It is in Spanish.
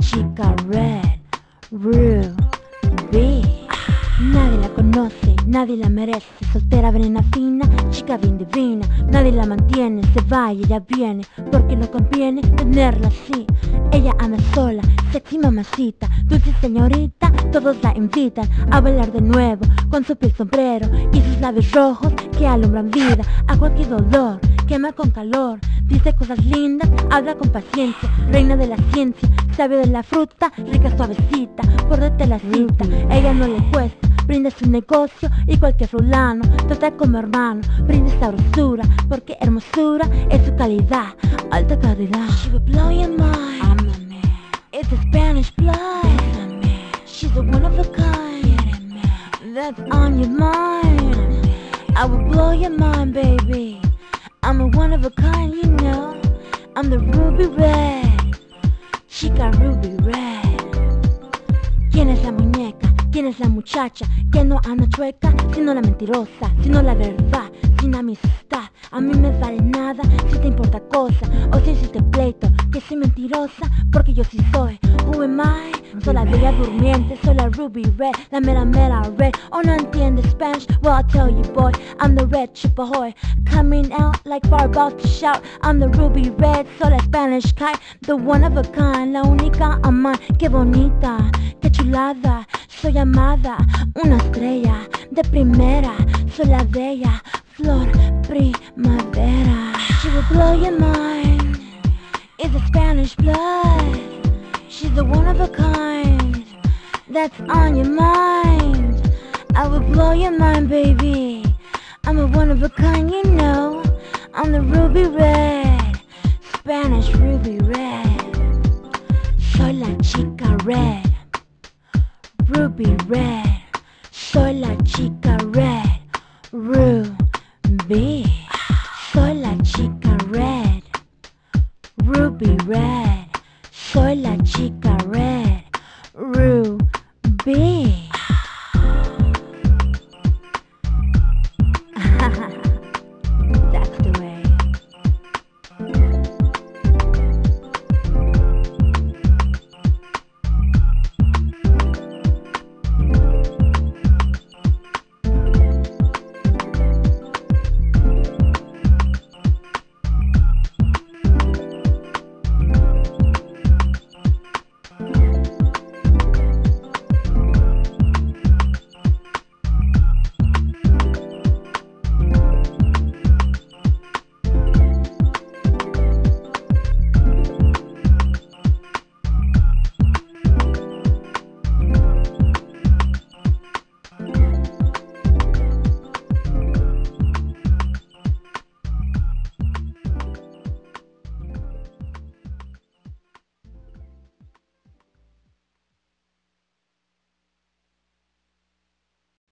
chica red, Ruby. Nadie la conoce, nadie la merece. Soltera, venena fina, chica bien divina. Nadie la mantiene, se va y ella viene. Porque no conviene tenerla así. Ella anda sola, sexy mamacita Dulce señorita, todos la invitan A bailar de nuevo, con su piel sombrero Y sus labios rojos que alumbran vida. A cualquier dolor, quema con calor Dice cosas lindas, habla con paciencia Reina de la ciencia, sabe de la fruta Rica suavecita, por de la cinta. Ella no le cuesta Brinda su negocio y cualquier fulano Trata como hermano, brinda sabrosura Porque hermosura es su calidad Alta calidad. She will blow your mind. I'm a man. It's a Spanish blood man. She's a one of a kind. That's on your mind. I will blow your mind baby I'm a one of a kind you know I'm the ruby red Chica ruby red ¿Quién es la muñeca? ¿Quién es la muchacha que no anda chueca? Sino la mentirosa, sino la verdad, sin amistad A mí me vale nada si te importa cosa O si hiciste pleito, que soy mentirosa Porque yo sí soy, who am I? Soy la bella durmiente, soy la ruby red La mera mera red, oh no entiendes Spanish? Well I'll tell you boy, I'm the red chip ahoy Coming out like far about to shout I'm the ruby red, soy la Spanish kite The one of a kind, la única amar Qué bonita, qué chulada soy amada, una estrella de primera, soy la bella flor primavera. She will blow your mind, it's a Spanish blood. That's on your mind. I will blow your mind, baby. I'm a one of a kind, you know. I'm the ruby red, Spanish ruby red. Soy la chica red. Ruby Red, soy la chica red, Ruby, soy la chica red, Ruby Red, soy la chica red.